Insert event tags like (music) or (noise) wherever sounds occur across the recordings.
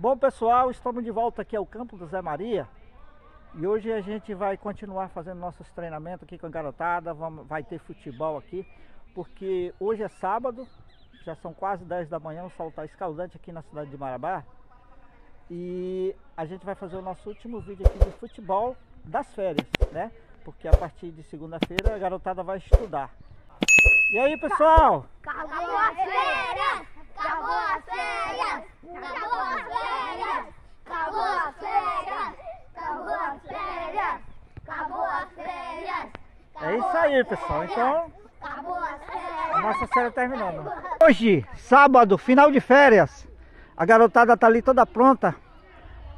Bom pessoal, estamos de volta aqui ao campo do Zé Maria e hoje a gente vai continuar fazendo nossos treinamentos aqui com a garotada, vamos, vai ter futebol aqui, porque hoje é sábado, já são quase 10 da manhã, o sol está escaldante aqui na cidade de Marabá e a gente vai fazer o nosso último vídeo aqui de futebol das férias, né? Porque a partir de segunda-feira a garotada vai estudar. E aí pessoal? Acabou as férias! Acabou as férias! Acabou as férias! Acabou as férias! Acabou as férias! Acabou as férias! É isso aí pessoal, então a nossa série terminando. Hoje, sábado, final de férias, a garotada tá ali toda pronta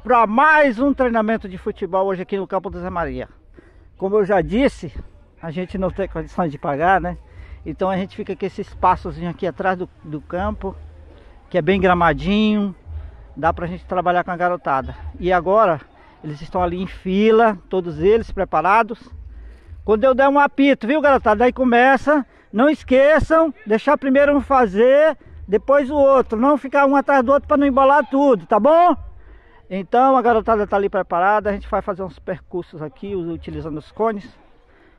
para mais um treinamento de futebol hoje aqui no campo do Zé Maria. Como eu já disse, a gente não tem condições de pagar, né? Então a gente fica com esse espaçozinho aqui atrás do, do campo, que é bem gramadinho, dá pra gente trabalhar com a garotada. E agora, eles estão ali em fila, todos eles preparados. Quando eu der um apito, viu garotada? Daí começa, não esqueçam, deixar primeiro um fazer, depois o outro, não ficar um atrás do outro para não embolar tudo, tá bom? Então a garotada tá ali preparada, a gente vai fazer uns percursos aqui, utilizando os cones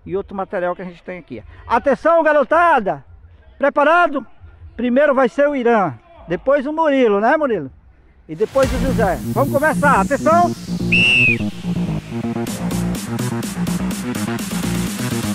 e outro material que a gente tem aqui. Atenção garotada! Preparado? Primeiro vai ser o Irã, depois o Murilo, né Murilo? E depois o José. Vamos começar, atenção! Thank you.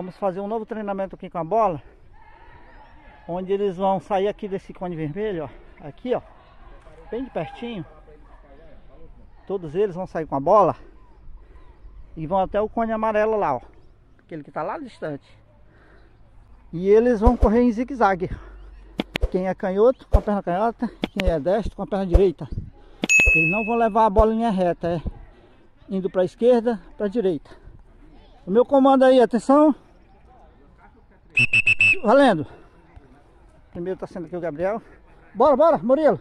Vamos fazer um novo treinamento aqui com a bola. Onde eles vão sair aqui desse cone vermelho, ó. Aqui, ó. Bem de pertinho. Todos eles vão sair com a bola. E vão até o cone amarelo lá, ó. Aquele que tá lá distante. E eles vão correr em zigue-zague. quem é canhoto com a perna canhota, quem é destro com a perna direita. Eles não vão levar a bola em linha reta, é indo para a esquerda, para a direita. O meu comando aí, atenção. Valendo. Primeiro está sendo aqui o Gabriel. Bora, bora, Murilo.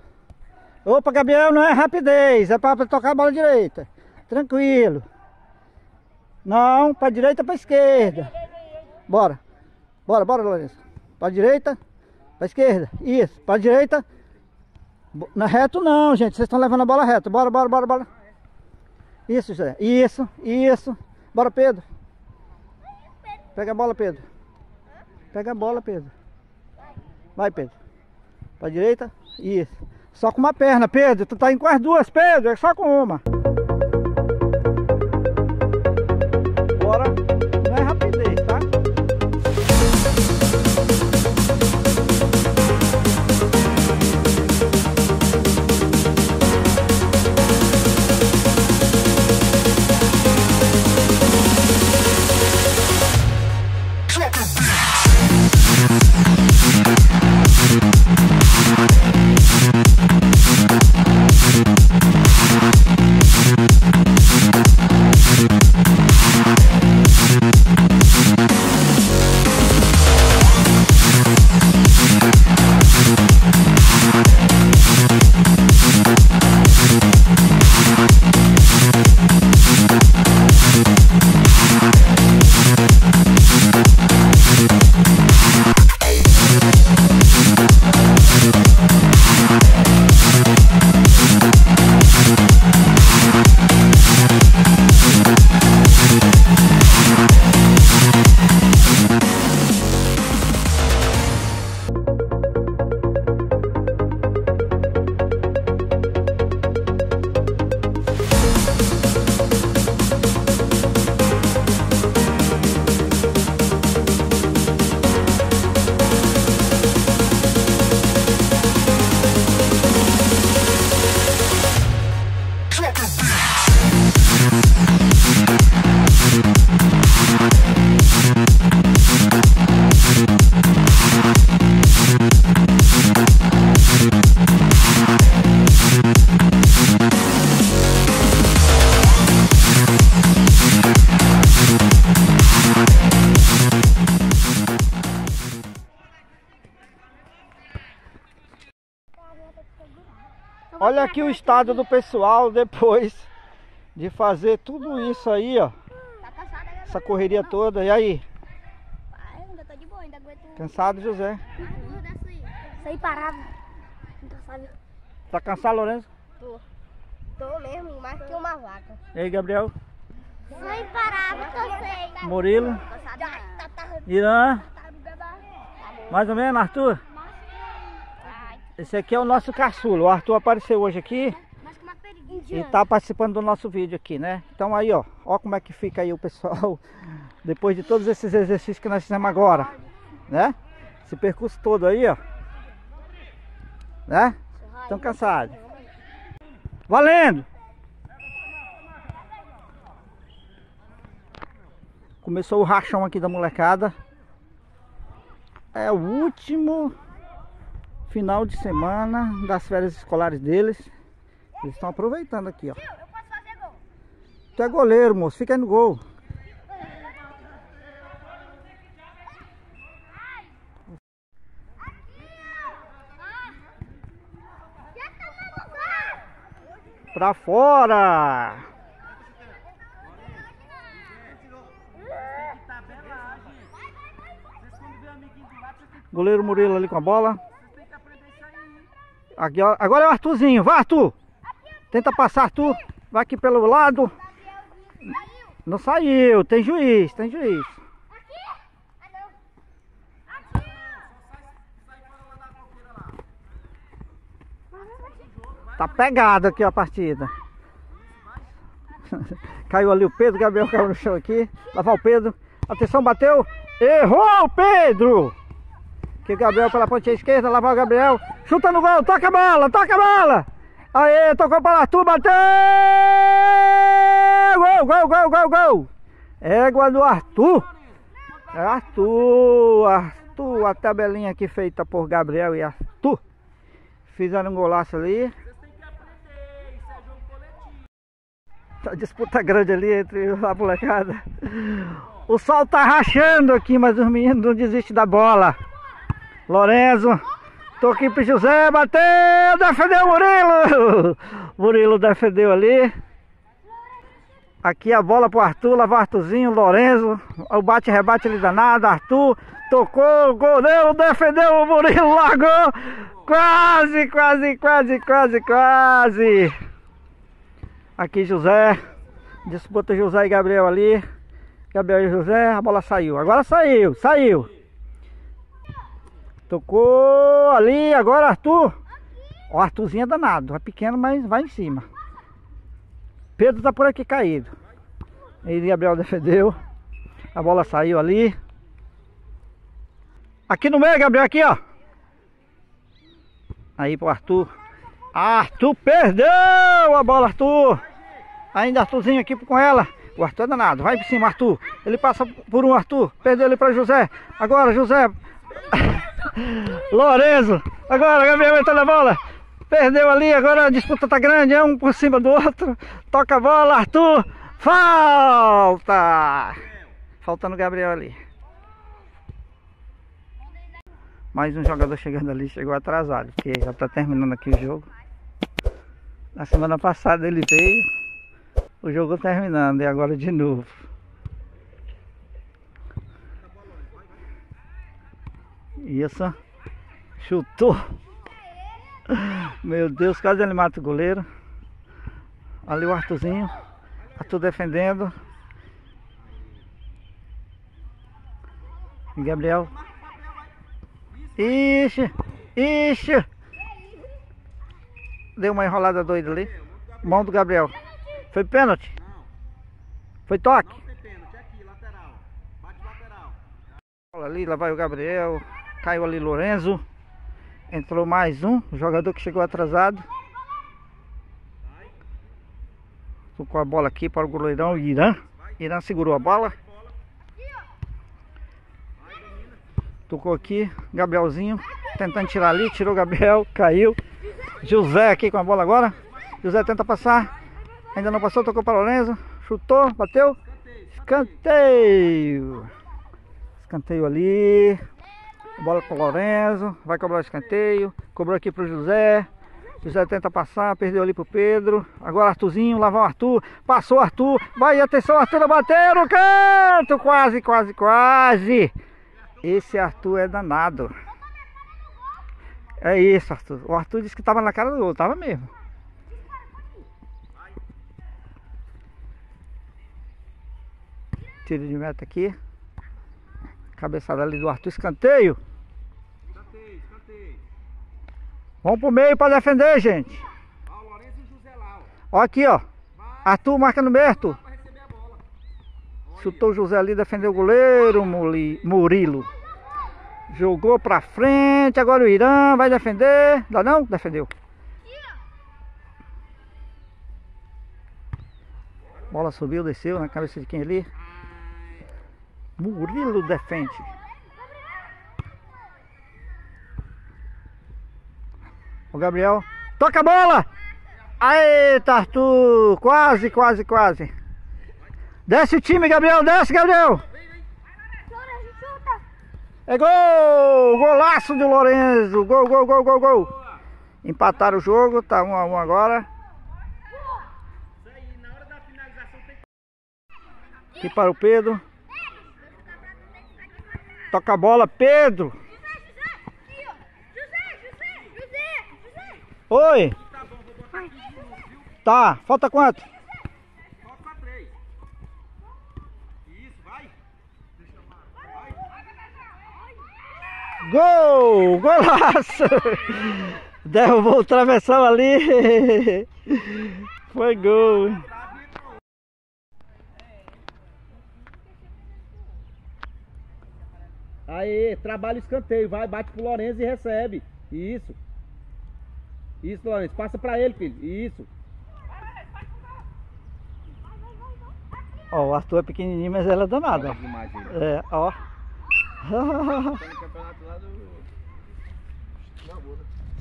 Opa, Gabriel, não é rapidez, é para tocar a bola direita. Tranquilo. Não, para direita, para esquerda. Bora. Bora, bora, Lourenço. Para direita, para esquerda. Isso, para direita. Não é reto não, gente. Vocês estão levando a bola reta. Bora, bora, bora, bora. Isso, José. Isso, isso. Bora, Pedro. Pega a bola, Pedro. Pega a bola, Pedro. Vai, Pedro. Para direita. Isso. Só com uma perna, Pedro. Tu tá com as duas, Pedro. É só com uma. Olha aqui o estado do pessoal depois de fazer tudo isso aí, ó. Tá né? Essa correria toda. E aí? Ai, ainda tô de boa, ainda aguento. Cansado, José? Parava. Não sabe? Tá cansado, Lourenço? Tô. Tô mesmo, mais que uma vaca. E aí, Gabriel? Sou imparável, cansei. Murilo? Cansado. Tá, tá, Irã? Mais ou menos, Arthur? Esse aqui é o nosso caçula. O Arthur apareceu hoje aqui e tá participando do nosso vídeo aqui, né? Então aí, ó. Ó como é que fica aí o pessoal (laughs) depois de todos esses exercícios que nós fizemos agora, né? Esse percurso todo aí, ó. Né? Estão cansados. Valendo! Começou o rachão aqui da molecada. É o último final de semana das férias escolares deles. Eles estão aproveitando aqui, ó. Eu posso fazer gol. Tu é goleiro, moço. Fica aí no gol. Pra fora! Goleiro Murilo ali com a bola. Agora é o Arthurzinho. Vai, Arthur! Tenta passar, Arthur. Vai aqui pelo lado. Não saiu. Tem juiz, tem juiz. Tá pegado aqui a partida. (laughs) caiu ali o Pedro, Gabriel caiu no chão aqui. Lá vai o Pedro. Atenção, bateu. Errou Pedro! Que Gabriel pela pontinha esquerda, lá vai o Gabriel. Chuta no gol, toca a bola, toca a bola! Aê, tocou para Arthur, bateu! Gol, gol, gol, gol, gol! Égua do Arthur! Arthur, Arthur, a tabelinha aqui feita por Gabriel e Arthur. Fizeram um golaço ali. Tá disputa grande ali entre a molecada. O sol tá rachando aqui, mas os meninos não desistem da bola. Lorenzo. Tô aqui pro José, bateu, defendeu o Murilo. (laughs) Murilo defendeu ali. Aqui a bola pro Arthur, lá vai Arthurzinho, Lorenzo. O bate-rebate ali danado, Arthur. Tocou, goleiro defendeu, o Murilo largou. Quase, quase, quase, quase, quase. Aqui José. Disputa José e Gabriel ali. Gabriel e José, a bola saiu. Agora saiu, saiu. Tocou ali, agora Arthur. O Arthurzinho é danado, é pequeno, mas vai em cima. Pedro tá por aqui caído. Aí Gabriel defendeu. A bola saiu ali. Aqui no meio, Gabriel, aqui, ó. Aí pro Arthur. Arthur perdeu a bola, Arthur. Ainda Arthurzinho aqui com ela. O Arthur é danado. Vai por cima, Arthur. Ele passa por um Arthur. Perdeu ele para José. Agora, José. Lorenzo. Agora, Gabriel entrou na bola. Perdeu ali. Agora a disputa tá grande. É um por cima do outro. Toca a bola, Arthur. Falta. Faltando o Gabriel ali. Mais um jogador chegando ali. Chegou atrasado. Porque já tá terminando aqui o jogo. Na semana passada ele veio. O jogo terminando. E agora de novo. Isso. Chutou. Meu Deus, quase ele mata o goleiro. Ali o Arthurzinho. Arthur defendendo. E Gabriel. Ixi, ixi. Deu uma enrolada doida ali. Mão do Gabriel. Foi pênalti? Foi toque? Ali, lá vai o Gabriel. Caiu ali Lorenzo. Entrou mais um, jogador que chegou atrasado. Tocou a bola aqui para o goleirão Irã. Irã segurou a bola. Tocou aqui, Gabrielzinho tentando tirar ali, tirou Gabriel, (laughs) caiu. José aqui com a bola agora. José tenta passar. Ainda não passou, tocou para Lorenzo. Chutou, bateu. Escanteio. Escanteio ali. Bola para o Lorenzo. Vai cobrar o escanteio. Cobrou aqui para o José. José tenta passar, perdeu ali pro Pedro. Agora Arthurzinho, lá vai o Arthur. Passou o Arthur. Vai, atenção, Arthur bateu no canto. Quase, quase, quase. Esse Arthur é danado. É isso, Arthur. O Arthur disse que tava na cara do gol. Tava mesmo. Tiro de meta aqui. Cabeçada ali do Arthur. Escanteio. Escanteio, escanteio. Vamos pro meio para defender, gente. Ó, o Lourenço e o José lá, ó. Ó aqui, ó. Arthur marca no meio, Arthur. Pra. Chutou o José ali, defendeu o goleiro, Murilo. Jogou pra frente, agora o Irã vai defender. Dá não? Defendeu. Bola subiu, desceu na cabeça de quem ali? Murilo defende. O Gabriel. Toca a bola! Eita, Arthur! Quase, quase, quase. Desce o time, Gabriel! Desce, Gabriel! É gol! Golaço do Lorenzo! Gol, gol, gol, gol, gol! Empataram o jogo, tá 1 um a 1 um agora. Aqui para o Pedro. Toca a bola, Pedro! Oi! Tá bom, vou botar aqui de novo, viu? Tá, falta quanto? Pra três. Isso, vai. Gol! Golaço! (laughs) Derrubou o travessão ali. (laughs) Foi gol. Aí, trabalha o escanteio, vai, bate pro Lourenço e recebe. Isso. Isso, Lourenço, passa pra ele, filho. Isso. Ó, o Arthur é pequenininho, mas ela é danada. É, ó.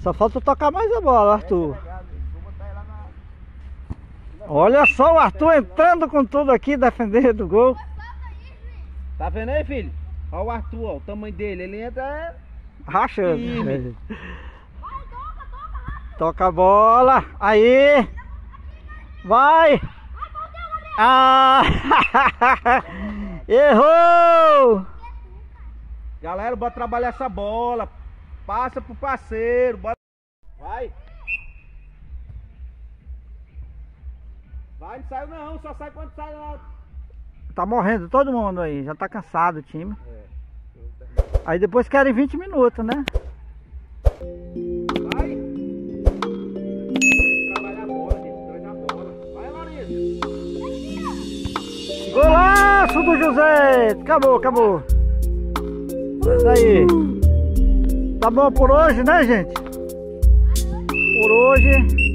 Só falta tocar mais a bola, Arthur. Olha só o Arthur entrando com tudo aqui, defendendo o gol. Tá vendo aí, filho? Olha o Arthur, ó, o tamanho dele. Ele entra. é- Rachando. (laughs) Toca a bola. Aí. Vai. Ah! (laughs) Errou! Galera, bora trabalhar essa bola. Passa pro parceiro. Bora. Vai. Vai, não saiu não. Só sai quando sai lá. Tá morrendo todo mundo aí. Já tá cansado o time. Aí depois querem 20 minutos, né? Golaço do José! Acabou, acabou. Isso aí. Tá bom por hoje, né, gente? Por hoje.